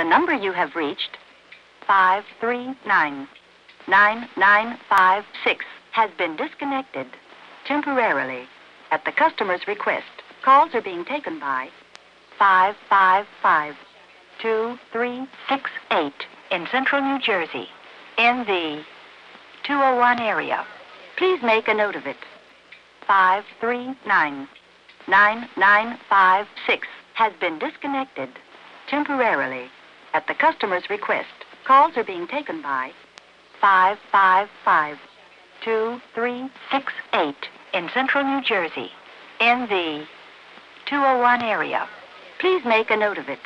The number you have reached, 539 9956, has been disconnected temporarily at the customer's request. Calls are being taken by 555 2368 in central New Jersey, in the 201 area. Please make a note of it. 539 9956 has been disconnected temporarily at the customer's request. Calls are being taken by 555 2368 in central New Jersey, in the 201 area. Please make a note of it.